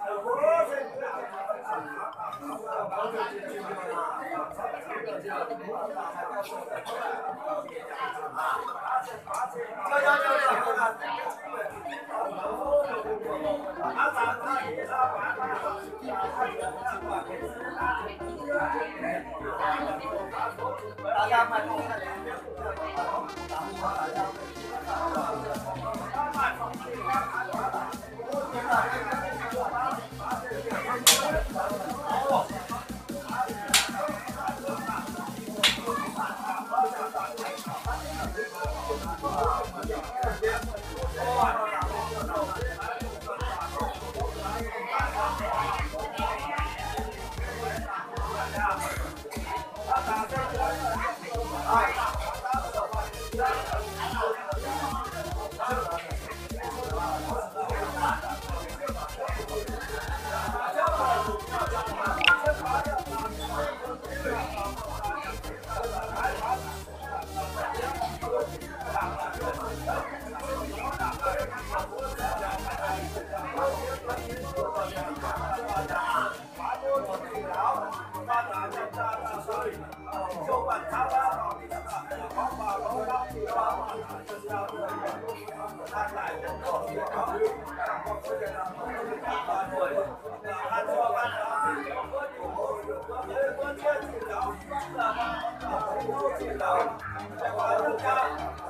啊 All right.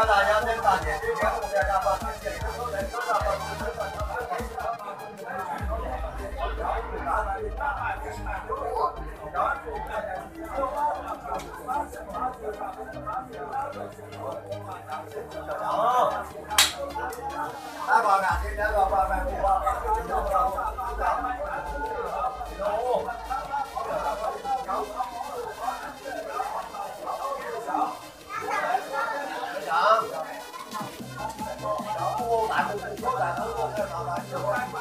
Các bạn ạ! 我打错了，我打错了。